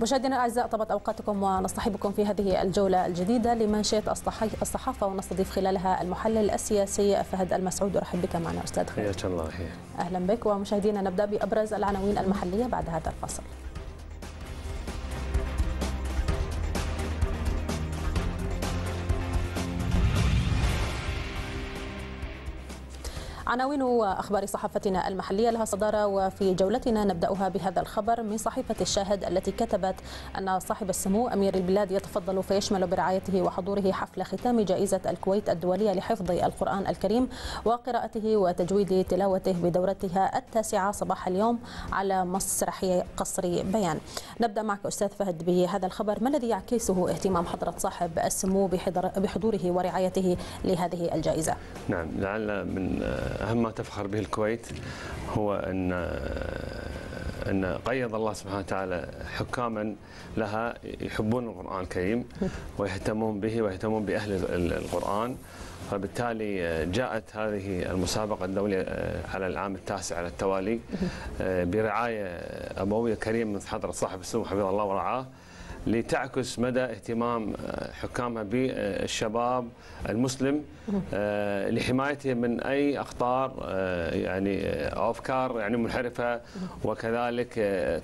مشاهدينا الاعزاء طابت اوقاتكم ونصطحبكم في هذه الجولة الجديدة لمنشئة الصحافة ونستضيف خلالها المحلل السياسي فهد المسعود. أرحب بك معنا أستاذ حياك الله أهلا بك. ومشاهدينا نبدأ بأبرز العناوين المحلية بعد هذا الفصل عناوين أخبار صحافتنا المحلية لها صدارة وفي جولتنا نبدأها بهذا الخبر من صحيفة الشاهد التي كتبت أن صاحب السمو أمير البلاد يتفضل فيشمل برعايته وحضوره حفل ختام جائزة الكويت الدولية لحفظ القرآن الكريم وقراءته وتجويد تلاوته بدورتها التاسعة صباح اليوم على مسرح قصر بيان. نبدأ معك أستاذ فهد بهذا الخبر. ما الذي يعكسه اهتمام حضرة صاحب السمو بحضوره ورعايته لهذه الجائزة؟ نعم لعل من أهم ما تفخر به الكويت هو أن أن قيض الله سبحانه وتعالى حكاما لها يحبون القرآن الكريم ويهتمون به ويهتمون بأهل القرآن. فبالتالي جاءت هذه المسابقة الدولية على العام التاسع على التوالي برعاية أبوية كريم من حضرة صاحب السمو حفظه الله ورعاه. لتعكس مدى اهتمام حكامها بالشباب المسلم لحمايته من أي أخطار يعني أو أفكار يعني منحرفة وكذلك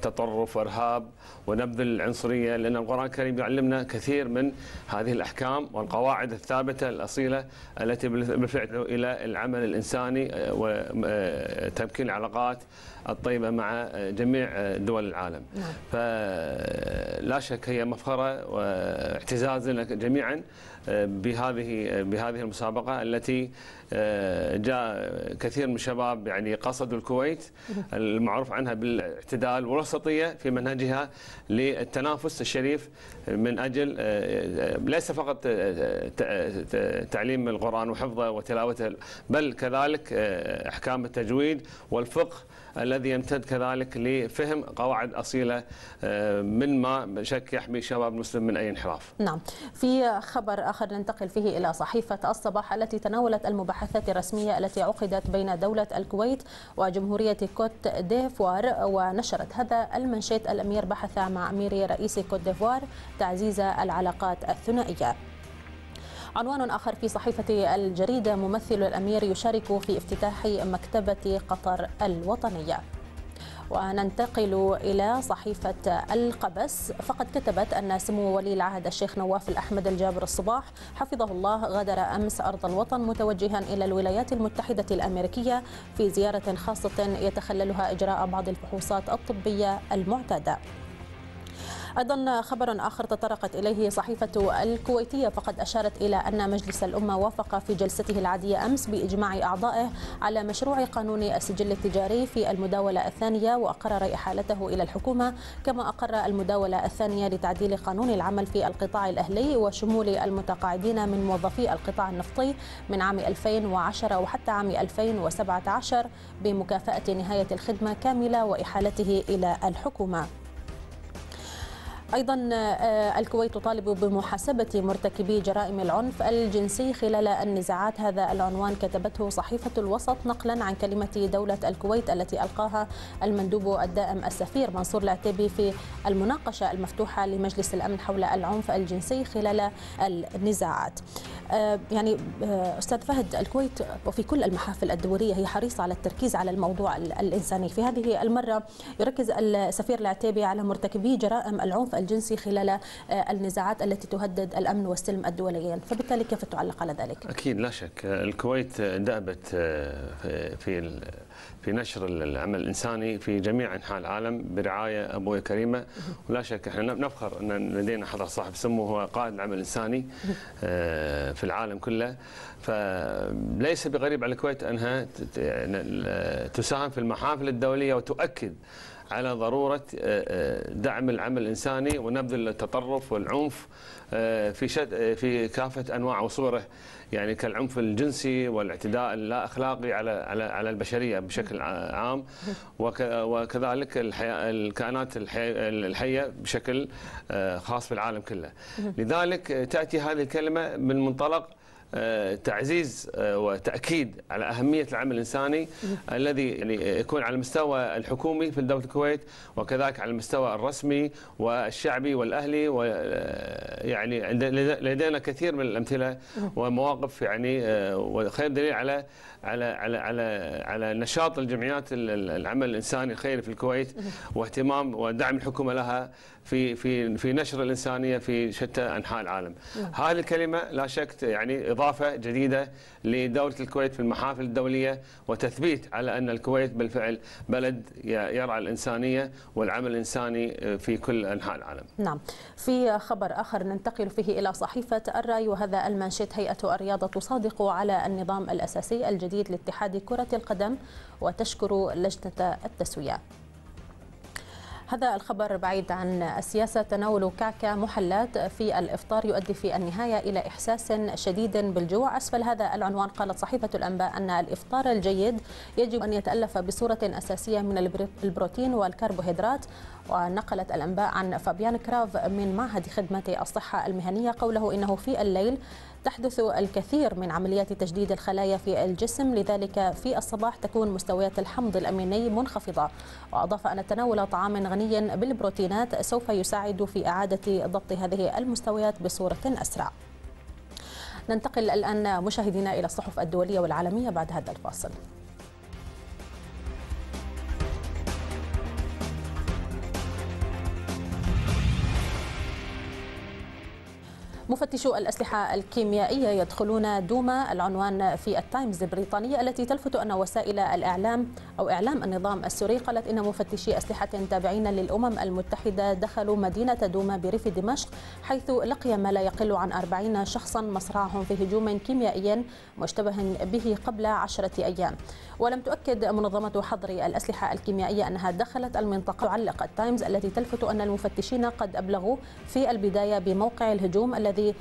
تطرف وإرهاب ونبذ العنصريه لأن القرآن الكريم يعلمنا كثير من هذه الأحكام والقواعد الثابتة الأصيلة التي بالفعل إلى العمل الإنساني وتمكين العلاقات الطيبة مع جميع دول العالم. نعم. فلا شك هي مفخرة واعتزاز لنا جميعا بهذه بهذه المسابقة التي جاء كثير من الشباب يعني قصدوا الكويت المعروف عنها بالاعتدال والوسطية في منهجها للتنافس الشريف من أجل ليس فقط تعليم القرآن وحفظه وتلاوته بل كذلك أحكام التجويد والفقه الذي يمتد كذلك لفهم قواعد أصيلة من ما شك يحمي الشباب المسلم من أي انحراف. نعم، في خبر آخر ننتقل فيه إلى صحيفة الصباح التي تناولت المباحثات الرسمية التي عقدت بين دولة الكويت وجمهورية كوت ديفوار ونشرت هذا المنشيت الأمير بحث مع أمير رئيس كوت ديفوار تعزيز العلاقات الثنائية. عنوان آخر في صحيفة الجريدة ممثل الأمير يشارك في افتتاح مكتبة قطر الوطنية وننتقل إلى صحيفة القبس. فقد كتبت أن سمو ولي العهد الشيخ نواف الأحمد الجابر الصباح حفظه الله غادر أمس أرض الوطن متوجها إلى الولايات المتحدة الأمريكية في زيارة خاصة يتخللها إجراء بعض الفحوصات الطبية المعتادة. أيضا خبر آخر تطرقت إليه صحيفة الكويتية فقد أشارت إلى أن مجلس الأمة وافق في جلسته العادية أمس بإجماع أعضائه على مشروع قانون السجل التجاري في المداولة الثانية وأقرر إحالته إلى الحكومة كما أقر المداولة الثانية لتعديل قانون العمل في القطاع الأهلي وشمول المتقاعدين من موظفي القطاع النفطي من عام 2010 وحتى عام 2017 بمكافأة نهاية الخدمة كاملة وإحالته إلى الحكومة. أيضا الكويت تطالب بمحاسبة مرتكبي جرائم العنف الجنسي خلال النزاعات. هذا العنوان كتبته صحيفة الوسط نقلا عن كلمة دولة الكويت التي ألقاها المندوب الدائم السفير منصور العتيبي في المناقشة المفتوحة لمجلس الأمن حول العنف الجنسي خلال النزاعات. يعني أستاذ فهد الكويت وفي كل المحافل الدولية هي حريصة على التركيز على الموضوع الإنساني. في هذه المرة يركز السفير العتيبي على مرتكبي جرائم العنف الجنسي خلال النزاعات التي تهدد الأمن والسلم الدوليين، فبالتالي كيف تعلق على ذلك؟ أكيد لا شك، الكويت دأبت في في نشر العمل الإنساني في جميع أنحاء العالم برعاية ابويه كريمة. ولا شك إحنا نفخر أن لدينا حضر صاحب سمو هو قائد العمل الإنساني في العالم كله. فليس بغريب على الكويت أنها تساهم في المحافل الدولية وتؤكد على ضرورة دعم العمل الإنساني ونبذ التطرف والعنف في في كافة أنواع وصوره. يعني كالعنف الجنسي والاعتداء اللا اخلاقي على على على البشرية بشكل عام وكذلك الكائنات الحية بشكل خاص في العالم كله. لذلك تأتي هذه الكلمة من منطلق آه، تعزيز آه، وتأكيد على أهمية العمل الإنساني الذي يعني يكون على المستوى الحكومي في دولة الكويت وكذلك على المستوى الرسمي والشعبي والأهلي ويعني لدينا كثير من الأمثلة ومواقف يعني وخير دليل على على على على على نشاط الجمعيات العمل الإنساني الخيري في الكويت واهتمام ودعم الحكومة لها في في في نشر الإنسانية في شتى أنحاء العالم. هذه الكلمة لا شك يعني إضافة جديدة لدولة الكويت في المحافل الدولية وتثبيت على أن الكويت بالفعل بلد يرعى الإنسانية والعمل الإنساني في كل أنحاء العالم. نعم. في خبر آخر ننتقل فيه إلى صحيفة الرأي وهذا المنشط هيئة الرياضة تصادق على النظام الأساسي الجديد لاتحاد كرة القدم وتشكر لجنة التسوية. هذا الخبر بعيد عن السياسة. تناول كعكة محلات في الإفطار يؤدي في النهاية إلى إحساس شديد بالجوع. أسفل هذا العنوان. قالت صحيفة الأنباء أن الإفطار الجيد يجب أن يتألف بصورة أساسية من البروتين والكربوهيدرات ونقلت الأنباء عن فابيان كراف من معهد خدمة الصحة المهنية قوله إنه في الليل تحدث الكثير من عمليات تجديد الخلايا في الجسم لذلك في الصباح تكون مستويات الحمض الأميني منخفضة. وأضاف أن تناول طعام غني بالبروتينات سوف يساعد في إعادة ضبط هذه المستويات بصورة أسرع. ننتقل الآن مشاهدينا إلى الصحف الدولية والعالمية بعد هذا الفاصل. مفتشو الأسلحة الكيميائية يدخلون دوما العنوان في التايمز البريطانية التي تلفت أن وسائل الإعلام أو إعلام النظام السوري قالت إن مفتشي أسلحة تابعين للأمم المتحدة دخلوا مدينة دوما بريف دمشق حيث لقي ما لا يقل عن 40 شخصا مصرعهم في هجوم كيميائي مشتبه به قبل عشرة أيام. ولم تؤكد منظمة حظر الأسلحة الكيميائية أنها دخلت المنطقة. علق التايمز التي تلفت أن المفتشين قد أبلغوا في البداية بموقع الهجوم الذي الذي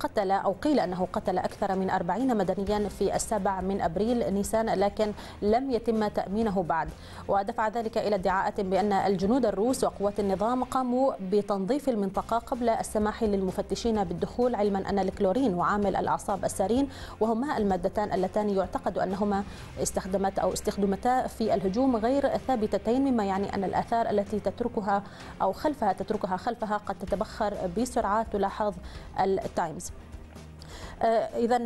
قتل أو قيل أنه قتل أكثر من 40 مدنيا في السابع من أبريل نيسان لكن لم يتم تأمينه بعد. ودفع ذلك إلى ادعاءات بأن الجنود الروس وقوات النظام قاموا بتنظيف المنطقة قبل السماح للمفتشين بالدخول علما أن الكلورين وعامل الأعصاب السارين وهما المادتان اللتان يعتقد أنهما استخدمت أو استخدمتا في الهجوم غير ثابتتين مما يعني أن الآثار التي تتركها أو خلفها تتركها خلفها قد تتبخر بسرعة تلاحظ التايمز آه، اذا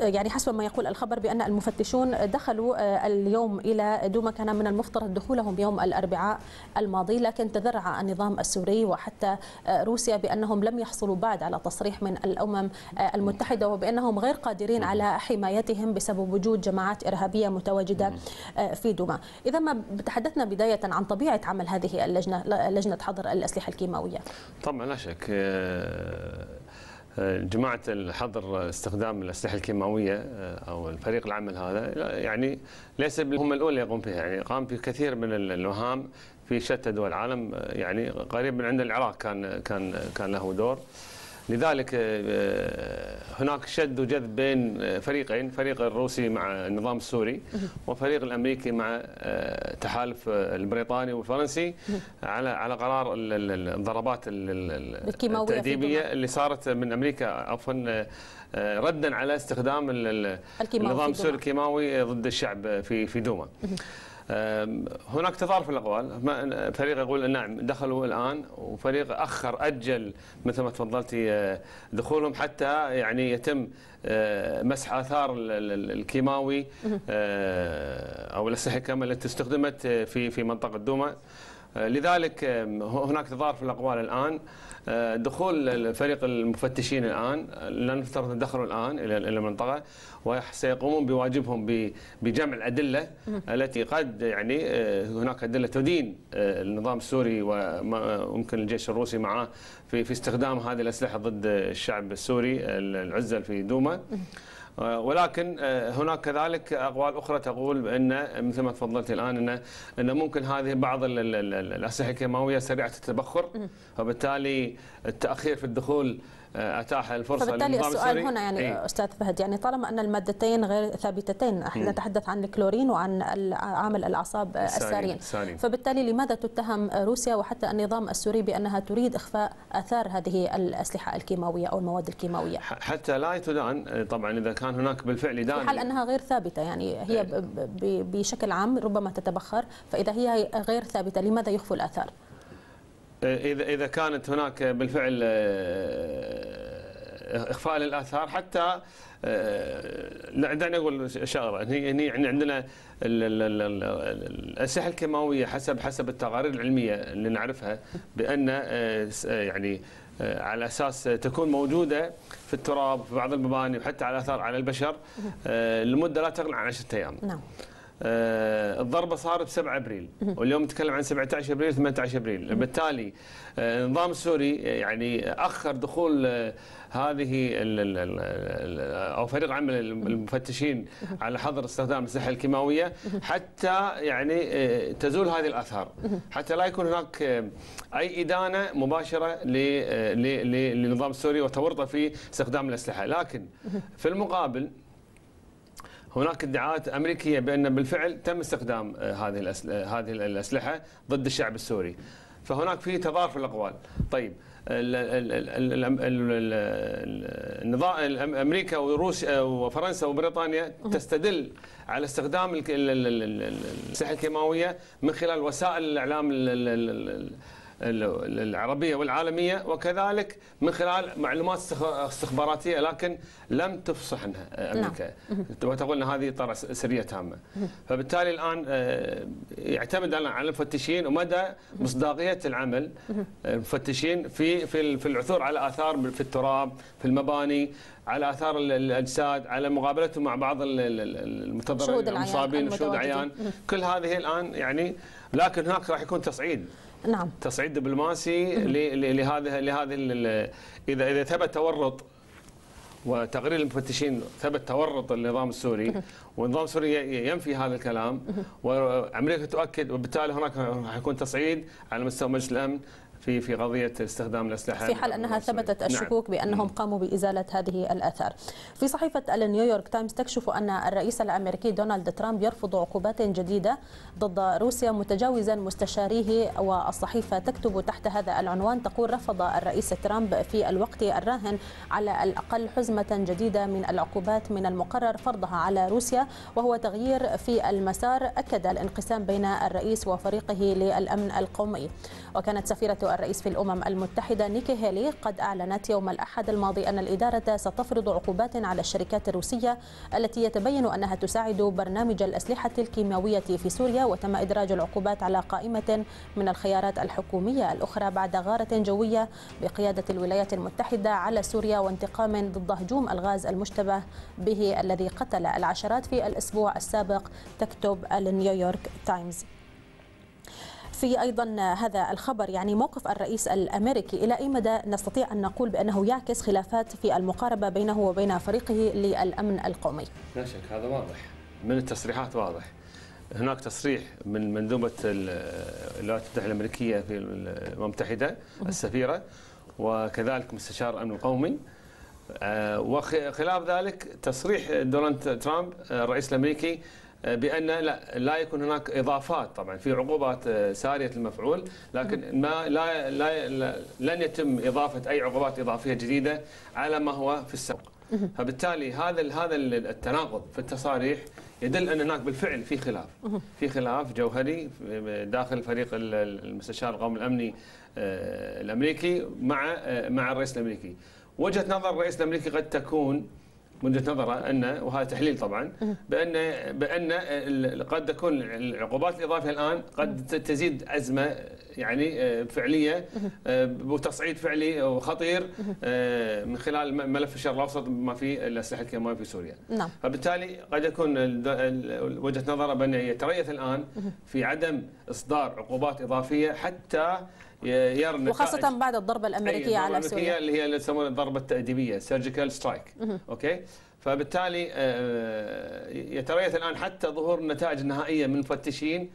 يعني حسب ما يقول الخبر بأن المفتشون دخلوا آه، اليوم إلى دوما كان من المفترض دخولهم يوم الأربعاء الماضي لكن تذرع النظام السوري وحتى آه، روسيا بأنهم لم يحصلوا بعد على تصريح من الأمم المتحدة وبأنهم غير قادرين على حمايتهم بسبب وجود جماعات إرهابية متواجدة في دوما. إذا ما تحدثنا بداية عن طبيعة عمل هذه اللجنة لجنة حظر الأسلحة الكيماوية. طبعا لا شك جماعة الحظر استخدام الأسلحة الكيماوية آه، أو الفريق العمل هذا يعني ليس هم الأولى يقوم فيها يعني قام في كثير من المهام في شتى دول العالم. آه، يعني قريب من عند العراق كان كان كان له دور. لذلك آه، هناك شد وجذب بين فريقين فريق الروسي مع النظام السوري وفريق الأمريكي مع آه، تحالف البريطاني والفرنسي على على قرار الضربات التأديبية اللي صارت من أمريكا عفوا آه، ردا على استخدام النظام السوري الكيماوي ضد الشعب في في دوما. هناك تضارب في الأقوال. فريق يقول نعم دخلوا الآن وفريق آخر أجل مثل ما تفضلتي آه، دخولهم حتى يعني يتم آه، مسح آثار الكيماوي آه، أو الأسلحة الكاملة التي استخدمت في في منطقة دوما. لذلك هناك تضارب في الأقوال الآن. آه، دخول فريق المفتشين الآن لا نفترض ان دخلوا الآن إلى المنطقة وسيقومون بواجبهم بجمع الأدلة التي قد يعني آه، هناك أدلة تدين آه، النظام السوري وممكن الجيش الروسي معه في في استخدام هذه الأسلحة ضد الشعب السوري العزل في دوما. ولكن هناك كذلك أقوال أخرى تقول بان مثل ما تفضلت الآن إن إن ممكن هذه بعض الأسلحة الكيماوية سريعة التبخر وبالتالي التأخير في الدخول آه، أتاح الفرصة فبالتالي السؤال هنا يعني إيه؟ أستاذ فهد يعني طالما أن المادتين غير ثابتتين إحنا نتحدث عن الكلورين وعن عامل الأعصاب السارين فبالتالي لماذا تتهم روسيا وحتى النظام السوري بأنها تريد إخفاء آثار هذه الأسلحة الكيماوية أو المواد الكيماوية؟ حتى لا تدان طبعا إذا كان هناك بالفعل ادانه في حال أنها غير ثابتة يعني هي إيه. بشكل عام ربما تتبخر فإذا هي غير ثابتة لماذا يخفوا الآثار؟ اذا إذا كانت هناك بالفعل آه، إخفاء للآثار حتى آه، دعني أقول شغلة هني يعني عندنا الأسلحة الكيماوية حسب حسب التقارير العلمية اللي نعرفها بأن آه، يعني على أساس تكون موجودة في التراب في بعض المباني وحتى على آثار على البشر لمدة لا تقل عن 10 أيام. نعم. آه، الضربة صارت 7 أبريل. واليوم نتكلم عن 17 أبريل 18 أبريل. بالتالي آه، النظام السوري يعني أخر دخول آه، هذه أو فريق عمل المفتشين على حظر استخدام الاسلحه الكيماوية. حتى يعني تزول هذه الأثار. حتى لا يكون هناك أي إدانة مباشرة للنظام السوري وتورطة في استخدام الأسلحة. لكن في المقابل هناك ادعاءات امريكيه بان بالفعل تم استخدام آه، هذه آه، هذه الاسلحه ضد الشعب السوري فهناك في تضارب في الاقوال طيب النظام أمريكا وروسيا وفرنسا وبريطانيا تستدل على استخدام الاسلحه الكيماويه من خلال وسائل الاعلام العربية والعالمية وكذلك من خلال معلومات استخباراتية لكن لم تفصح عنها أمريكا. نعم. وتقول أن هذه طرح سرية تامة. فبالتالي الآن آه، يعتمد على المفتشين ومدى مصداقية العمل المفتشين في في العثور على آثار في التراب في المباني على آثار الأجساد على مقابلتهم مع بعض المتضررين المصابين شهود عيان. كل هذه الآن يعني لكن هناك راح يكون تصعيد. نعم. تصعيد دبلوماسي لهذا لهذه اذا إذا ثبت تورط وتقرير المفتشين ثبت تورط النظام السوري والنظام السوري ينفي هذا الكلام وأمريكا تؤكد وبالتالي هناك راح يكون تصعيد على مستوى مجلس الأمن في في قضية استخدام الأسلحة في حال أنها ثبتت نعم. الشكوك نعم. بأنهم قاموا بإزالة هذه الأثار. في صحيفة النيويورك تايمز تكشف أن الرئيس الأمريكي دونالد ترامب يرفض عقوبات جديدة ضد روسيا متجاوزا مستشاريه والصحيفة تكتب تحت هذا العنوان تقول رفض الرئيس ترامب في الوقت الراهن على الأقل حزمة جديدة من العقوبات من المقرر فرضها على روسيا وهو تغيير في المسار أكد الانقسام بين الرئيس وفريقه للأمن القومي. وكانت سفيرة الرئيس في الأمم المتحدة نيكي هيلي قد أعلنت يوم الأحد الماضي أن الإدارة ستفرض عقوبات على الشركات الروسية التي يتبين أنها تساعد برنامج الأسلحة الكيماوية في سوريا وتم إدراج العقوبات على قائمة من الخيارات الحكومية الأخرى بعد غارة جوية بقيادة الولايات المتحدة على سوريا وانتقام ضد هجوم الغاز المشتبه به الذي قتل العشرات في الأسبوع السابق تكتب النيويورك تايمز. في أيضا هذا الخبر يعني موقف الرئيس الأمريكي إلى أي مدى نستطيع أن نقول بأنه يعكس خلافات في المقاربة بينه وبين فريقه للأمن القومي؟ لا شك هذا واضح. من التصريحات واضح. هناك تصريح من مندوبة الولايات المتحدة الأمريكية في الأمم المتحدة السفيرة وكذلك مستشار الأمن القومي آه، وخلاف ذلك تصريح دونالد ترامب الرئيس الأمريكي بأن لا لا يكون هناك إضافات. طبعا في عقوبات آه، سارية المفعول لكن ما لا, لا, لا لن يتم إضافة أي عقوبات إضافية جديدة على ما هو في السابق. فبالتالي هذا هذا التناقض في التصاريح يدل أن هناك بالفعل في خلاف. في خلاف جوهري داخل فريق المستشار القومي الأمني آه، الأمريكي مع آه، مع الرئيس الأمريكي. وجهة نظر الرئيس الأمريكي قد تكون وجهة نظره ان وهذا تحليل طبعا بان بأن قد تكون العقوبات الإضافية الآن قد تزيد أزمة يعني آه، فعلية آه، وتصعيد فعلي وخطير آه، من خلال ملف الشرق الأوسط بما فيه الاسلحه الكيماويه في سوريا. نعم. فبالتالي قد يكون وجهة نظره بان يتريث الآن في عدم إصدار عقوبات إضافية حتى ي- يرى النتائج- وخاصة بعد الضربة الأمريكية على سوريا. اللي هي اللي يسمونها الضربة التأديبية surgical strike okay؟ فبالتالي آه، يتريث الآن حتى ظهور النتائج النهائية من مفتشين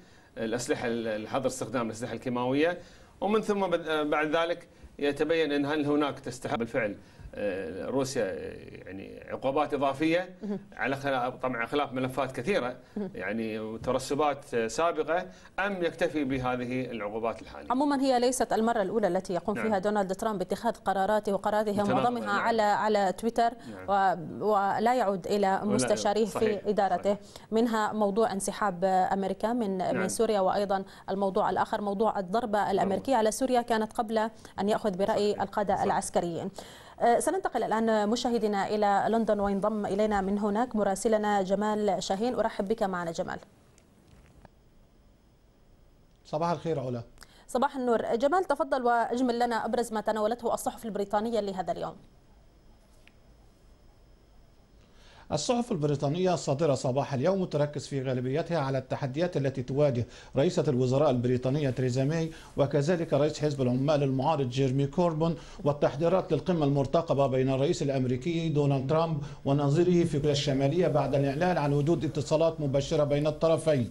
الأسلحة الحظر استخدام الأسلحة الكيماوية ومن ثم بعد ذلك يتبين إن هل هناك تستحق بالفعل. روسيا آه، يعني عقوبات إضافية على خلاف طبعا خلاف ملفات كثيرة يعني وترسبات آه، سابقة أم يكتفي بهذه العقوبات الحالية؟ عموما هي ليست المرة الأولى التي يقوم نعم. فيها دونالد ترامب باتخاذ قراراته وقراراته معظمها نعم. على على تويتر و... ولا يعود إلى مستشاريه صحيح، في إدارته صحيح. منها موضوع انسحاب أمريكا من من نعم. سوريا وأيضا الموضوع الآخر موضوع الضربة الأمريكية على سوريا كانت قبل برأي صحيح. القادة صح. العسكريين سننتقل الآن مشاهدينا إلى لندن وينضم إلينا من هناك مراسلنا جمال شاهين. أرحب بك معنا جمال. صباح الخير علا. صباح النور. جمال تفضل وأجمل لنا أبرز ما تناولته الصحف البريطانية لهذا اليوم. الصحف البريطانية الصادرة صباح اليوم تركز في غالبيتها على التحديات التي تواجه رئيسة الوزراء البريطانية تريزا ماي وكذلك رئيس حزب العمال المعارض جيرمي كوربون والتحضيرات للقمة المرتقبة بين الرئيس الأمريكي دونالد ترامب ونظيره في كوريا الشمالية بعد الإعلان عن وجود اتصالات مباشرة بين الطرفين.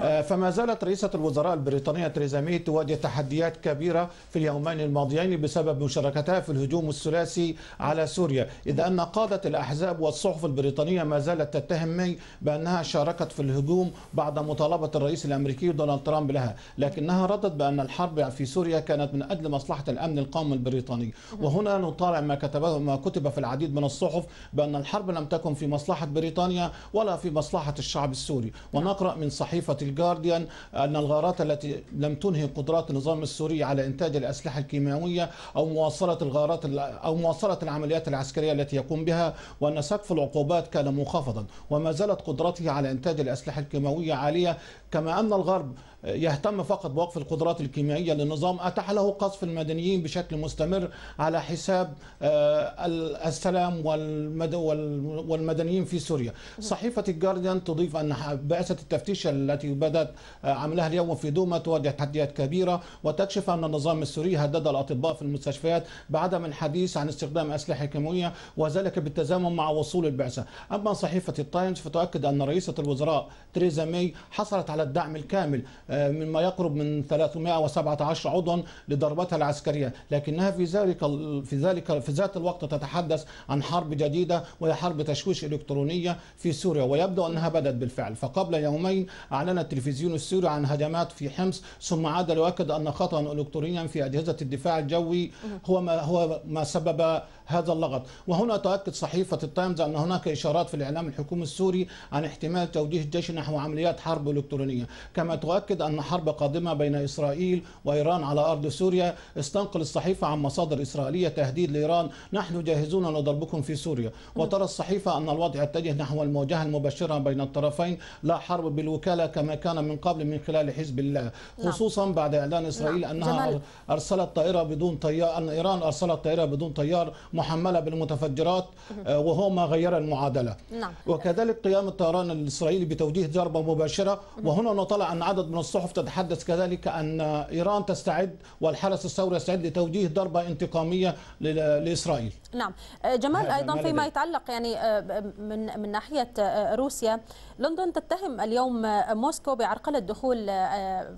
آه، فما زالت رئيسة الوزراء البريطانية تريزا ماي تواجه تحديات كبيرة في اليومين الماضيين بسبب مشاركتها في الهجوم الثلاثي على سوريا إذ أن قادة الأحزاب والصحف البريطانية ما زالت تتهم ماي بأنها شاركت في الهجوم بعد مطالبة الرئيس الأمريكي دونالد ترامب لها لكنها ردت بأن الحرب في سوريا كانت من أجل مصلحة الأمن القومي البريطاني. وهنا نطالع ما كتبه ما كتب في العديد من الصحف بأن الحرب لم تكن في مصلحة بريطانيا ولا في مصلحة الشعب السوري ونقرأ من صحيفة الجارديان أن الغارات التي لم تنهي قدرات النظام السوري على إنتاج الأسلحة الكيماوية أو مواصلة الغارات أو مواصلة العمليات العسكرية التي يقوم بها وأن سقف العقوبات كان منخفضا وما زالت قدرته على إنتاج الأسلحة الكيماوية عالية كما أن الغرب يهتم فقط بوقف القدرات الكيميائية للنظام أتاح له قصف المدنيين بشكل مستمر على حساب آه، السلام والمد- وال- والمدنيين في سوريا. صحيفة الجارديان تضيف أن بعثة التفتيش التي بدأت آه، عملها اليوم في دوما تواجه تحديات كبيرة وتكشف أن النظام السوري هدد الأطباء في المستشفيات بعدم الحديث عن استخدام أسلحة كيماوية وذلك بالتزامن مع وصول البعثة. أما صحيفة التايمز فتؤكد أن رئيسة الوزراء تريزا ماي حصلت على الدعم الكامل آه، مما يقرب من 317 عضوا لضربتها العسكرية. لكنها في ذلك في ذلك في ذات الوقت تتحدث عن حرب جديدة وهي حرب تشويش إلكترونية في سوريا ويبدو أنها بدأت بالفعل. فقبل يومين أعلن التلفزيون السوري عن هجمات في حمص ثم عاد ليؤكد أن خطأ إلكترونيا في أجهزة الدفاع الجوي هو ما هو ما سبب هذا اللغط. وهنا تؤكد صحيفة التايمز أن هناك إشارات في الإعلام الحكومي السوري عن احتمال توجيه الجيش نحو عمليات حرب إلكترونية. كما تؤكد أن حرب قادمة بين إسرائيل وإيران على أرض سوريا. استنقل الصحيفة عن مصادر إسرائيلية تهديد لإيران. نحن جاهزون لضربكم في سوريا. وترى الصحيفة أن الوضع يتجه نحو المواجهة المباشرة بين الطرفين. لا حرب بالوكالة كما كان من قبل من خلال حزب الله. نعم. خصوصا بعد إعلان إسرائيل نعم. أنها. أرسلت طائرة بدون طيار أن إيران أرسلت طائرة بدون طيار محملة بالمتفجرات آه، وهو ما غير المعادلة. نعم. وكذلك قيام الطيران الإسرائيلي بتوجيه ضربة مباشرة. وهنا نطلع أن عدد من الصحف تتحدث كذلك أن إيران تستعد والحرس الثوري يستعد لتوجيه ضربة انتقامية لإسرائيل. نعم. آه، جمال ما فيما. يتعلق يعني آه، من من ناحية آه، روسيا لندن تتهم اليوم موسكو بعرقلة دخول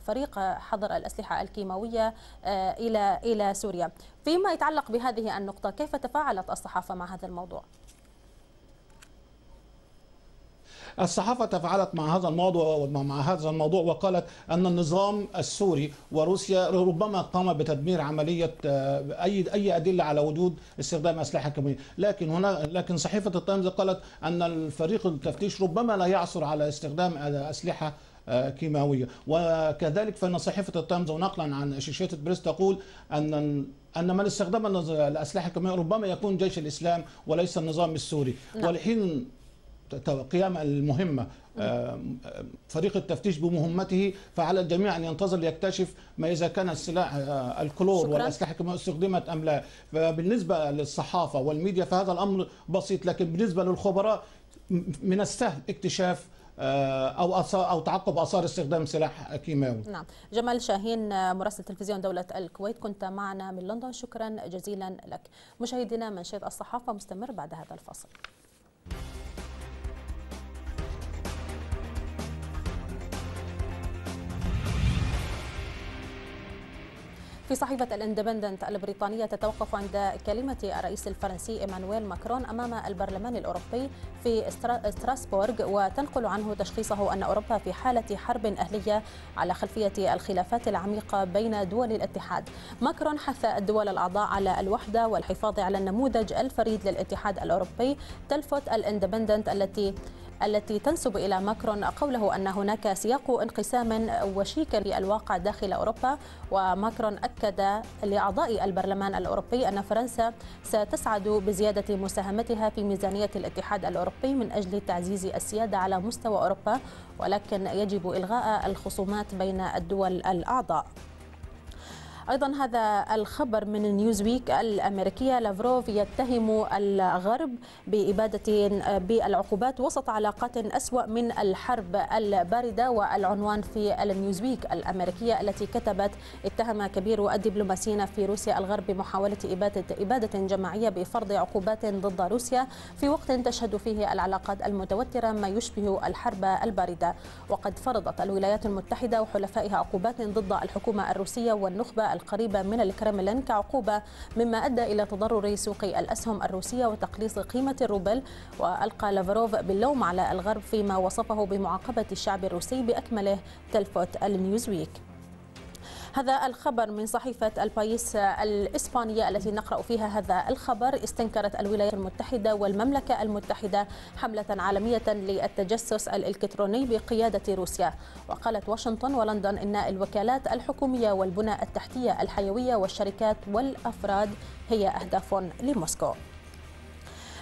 فريق حظر الأسلحة الكيماوية آه، إلى إلى سوريا. فيما يتعلق بهذه النقطة كيف تفاعلت الصحافة مع هذا الموضوع؟ الصحافة تفاعلت مع هذا الموضوع مع هذا الموضوع وقالت أن النظام السوري وروسيا ربما قام بتدمير عملية آه، أي أي أدلة على وجود استخدام أسلحة كيميائية. لكن هنا لكن صحيفة التايمز قالت أن الفريق التفتيش ربما لا يعثر على استخدام أسلحة آه، كيماوية وكذلك فإن صحيفة التايمز ونقلا عن أسوشيتد بريس تقول أن أن من استخدم الأسلحة الكيماوية ربما يكون جيش الإسلام وليس النظام السوري نعم. ولحين قيام المهمة آه، فريق التفتيش بمهمته فعلى الجميع أن ينتظر ليكتشف ما إذا كان السلاح آه، الكلور شكراً. والأسلحة كما استخدمت أم لا فبالنسبة للصحافة والميديا فهذا الأمر بسيط لكن بالنسبة للخبراء من السهل اكتشاف آه، أثار- أو تعقب آثار استخدام سلاح كيماوي. نعم. جمال شاهين مراسل تلفزيون دولة الكويت كنت معنا من لندن. شكرا جزيلا لك. مشاهدينا منشد الصحافة مستمر بعد هذا الفاصل. في صحيفة الإندبندنت البريطانية تتوقف عند كلمة الرئيس الفرنسي إيمانويل ماكرون أمام البرلمان الأوروبي في ستراسبورغ وتنقل عنه تشخيصه أن أوروبا في حالة حرب أهلية على خلفية الخلافات العميقة بين دول الاتحاد. ماكرون حث الدول الأعضاء على الوحدة والحفاظ على النموذج الفريد للاتحاد الأوروبي تلفت الإندبندنت التي التي تنسب إلى ماكرون قوله أن هناك سياق انقسام وشيك للواقع داخل أوروبا وماكرون أكد لأعضاء البرلمان الأوروبي أن فرنسا ستسعد بزيادة مساهمتها في ميزانية الاتحاد الأوروبي من أجل تعزيز السيادة على مستوى أوروبا ولكن يجب إلغاء الخصومات بين الدول الأعضاء. أيضا هذا الخبر من نيوزويك الأمريكية. لافروف يتهم الغرب بإبادة بالعقوبات وسط علاقات أسوأ من الحرب الباردة والعنوان في النيوزويك الأمريكية التي كتبت. اتهم كبير الدبلوماسيين في روسيا الغرب بمحاولة إبادة إبادة جماعية بفرض عقوبات ضد روسيا في وقت تشهد فيه العلاقات المتوترة ما يشبه الحرب الباردة. وقد فرضت الولايات المتحدة وحلفائها عقوبات ضد الحكومة الروسية القريبة من الكرملين كعقوبة مما أدى إلى تضرر سوق الأسهم الروسية وتقليص قيمة الروبل وألقى لافروف باللوم على الغرب فيما وصفه بمعاقبة الشعب الروسي بأكمله تلفت النيوزويك. هذا الخبر من صحيفة البايس الإسبانية التي نقرأ فيها هذا الخبر. استنكرت الولايات المتحدة والمملكة المتحدة حملة عالمية للتجسس الإلكتروني بقيادة روسيا. وقالت واشنطن ولندن إن الوكالات الحكومية والبنى التحتية الحيوية والشركات والأفراد هي أهداف لموسكو.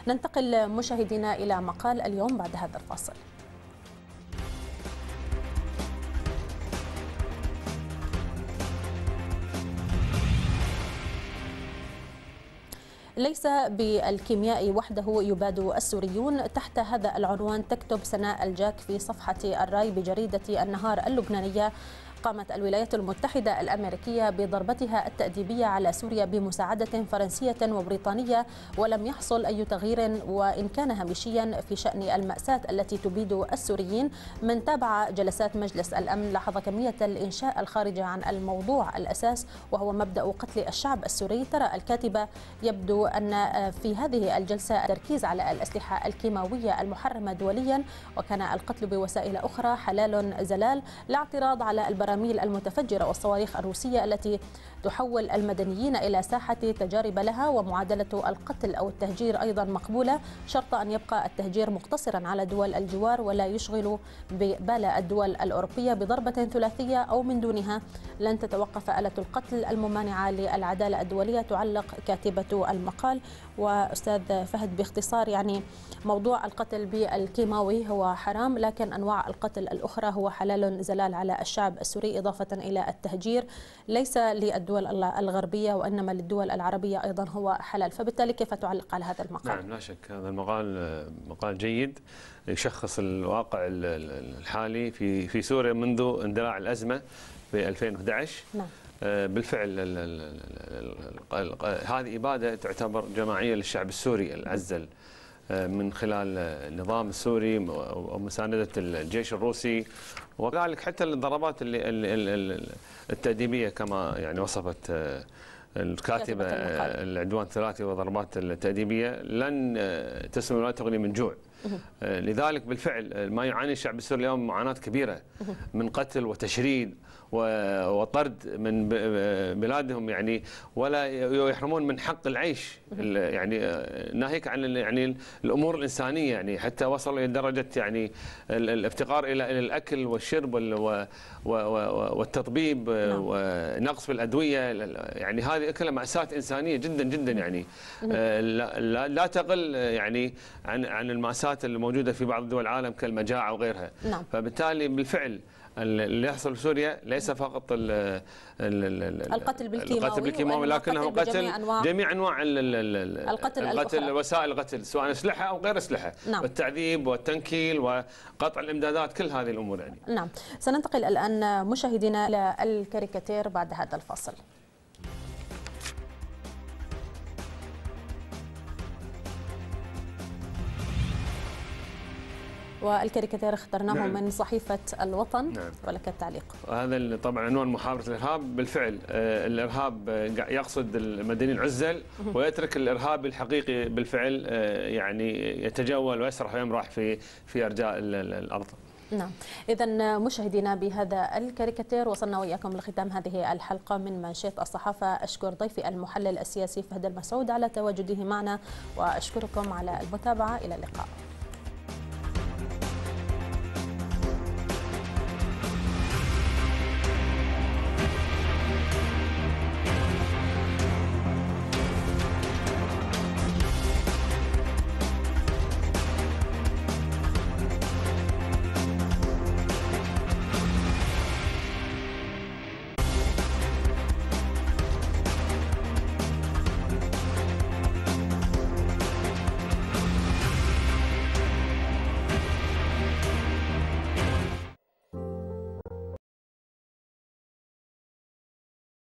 ننتقل مشاهدينا إلى مقال اليوم بعد هذا الفاصل. ليس بالكيمياء وحده يباد السوريون. تحت هذا العنوان تكتب سناء الجاك في صفحة الرأي بجريدة النهار اللبنانية. قامت الولايات المتحدة الأمريكية بضربتها التأديبية على سوريا بمساعدة فرنسية وبريطانية ولم يحصل أي تغيير وإن كان هامشيا في شأن المأساة التي تبيد السوريين من تابع جلسات مجلس الأمن. لاحظ كمية الإنشاء الخارجة عن الموضوع الأساس وهو مبدأ قتل الشعب السوري. ترى الكاتبة يبدو أن في هذه الجلسة التركيز على الأسلحة الكيماوية المحرمة دوليا وكان القتل بوسائل أخرى حلال زلال. لا اعتراض على البراميل المتفجرة والصواريخ الروسية التي تحول المدنيين إلى ساحة تجارب لها ومعادلة القتل أو التهجير أيضا مقبولة شرط أن يبقى التهجير مقتصرا على دول الجوار ولا يشغل بال الدول الأوروبية بضربة ثلاثية أو من دونها. لن تتوقف آلة القتل الممانعة للعدالة الدولية تعلق كاتبة المقال. وأستاذ فهد باختصار يعني موضوع القتل بالكيماوي هو حرام لكن أنواع القتل الأخرى هو حلال زلال على الشعب السوري إضافة إلى التهجير. ليس للدول الغربية وإنما للدول العربية أيضا هو حلال. فبالتالي كيف تعلق على هذا المقال؟ نعم لا شك. هذا المقال مقال جيد يشخص الواقع الحالي في في سوريا منذ اندلاع الأزمة في 2011 نعم. بالفعل ال ال هذه إبادة تعتبر جماعية للشعب السوري العزل من خلال النظام السوري ومساندة الجيش الروسي. وكذلك حتى الضربات التأديبية كما يعني وصفت الكاتبة العدوان الثلاثي وضربات التأديبية لن تسمن ولا تغني من جوع. لذلك بالفعل ما يعاني الشعب السوري اليوم معاناة كبيرة من قتل وتشريد وطرد من بلادهم يعني ولا يحرمون من حق العيش يعني ناهيك عن يعني الأمور الإنسانية يعني حتى وصلوا إلى درجة يعني الافتقار إلى الأكل والشرب والتطبيب ونقص في الادويه يعني هذه كلها مأساة إنسانية جدا جدا يعني. لا, لا تقل يعني عن عن المأساة موجودة في بعض دول العالم كالمجاعة وغيرها. نعم. فبالتالي بالفعل اللي يحصل في سوريا ليس فقط ال ال ال القتل بالكيماوي القتل بالكيماوي لكنه قتل جميع أنواع ال- ال- ال- القتل القتل. وسائل القتل سواء أسلحة أو غير أسلحة نعم. والتعذيب والتنكيل وقطع الإمدادات كل هذه الأمور يعني نعم سننتقل الآن مشاهدينا إلى الكاريكاتير بعد هذا الفاصل والكاريكاتير اخترناه نعم. من صحيفة الوطن نعم. ولك التعليق. اللي طبعا عنوان محاربه الإرهاب. بالفعل آه، قاعد يقصد المدنيين العزل ويترك الارهابي الحقيقي بالفعل آه، يعني يتجول ويسرح ويمرح في في أرجاء ال- ال- الأرض. نعم. إذا مشاهدينا بهذا الكاريكاتير وصلنا وإياكم لختام هذه الحلقة من منشيط الصحافة. أشكر ضيفي المحلل السياسي فهد المسعود على تواجده معنا وأشكركم على المتابعة. إلى اللقاء.